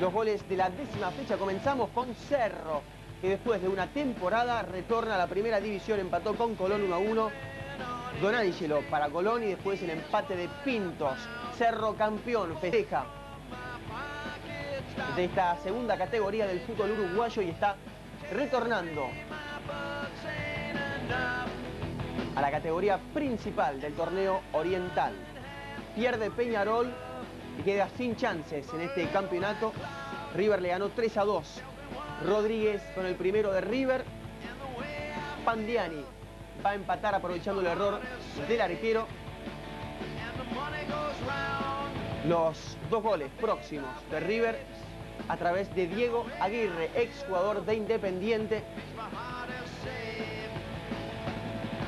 los goles de la décima fecha. Comenzamos con Cerro, que después de una temporada retorna a la primera división, empató con Colón 1 a 1. Donadicelo para Colón y después el empate de Pintos. Cerro campeón, festeja de esta segunda categoría del fútbol uruguayo y está retornando a la categoría principal del torneo oriental. Pierde Peñarol y queda sin chances en este campeonato. River le ganó 3 a 2. Rodríguez con el primero de River. Pandiani va a empatar aprovechando el error del arquero. Los dos goles próximos de River a través de Diego Aguirre, ex jugador de Independiente.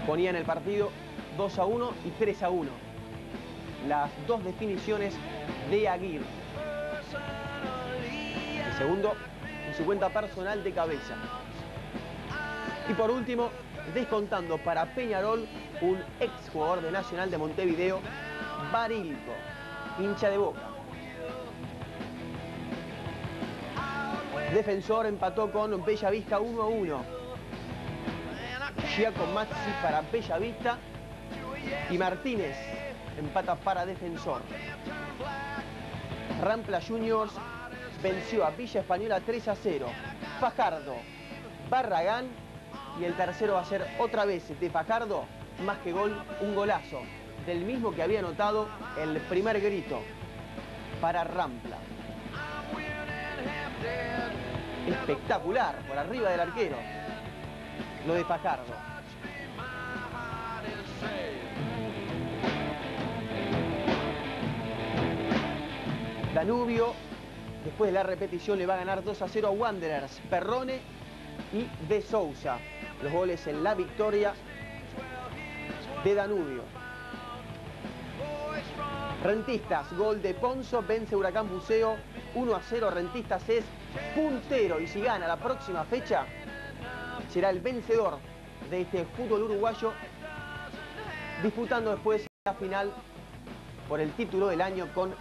Ponían el partido 2 a 1 y 3 a 1. Las dos definiciones de Aguirre. El segundo, en su cuenta personal de cabeza. Y por último, descontando para Peñarol, un ex jugador de Nacional de Montevideo, Barilco, hincha de boca. Defensor empató con Bellavista 1 a 1. Giaco Maxi para Bellavista y Martínez empata para Defensor. Rampla Juniors venció a Villa Española 3 a 0. Fajardo, Barragán y el tercero va a ser otra vez de Fajardo, más que gol, un golazo, del mismo que había anotado el primer grito para Rampla. Espectacular, por arriba del arquero, lo de Fajardo. Danubio, después de la repetición, le va a ganar 2 a 0 a Wanderers. Perrone y De Sousa. Los goles en la victoria de Danubio. Rentistas, gol de Ponzo, vence Huracán Buceo, 1 a 0. Rentistas es puntero y si gana la próxima fecha, será el vencedor de este fútbol uruguayo, disputando después la final por el título del año con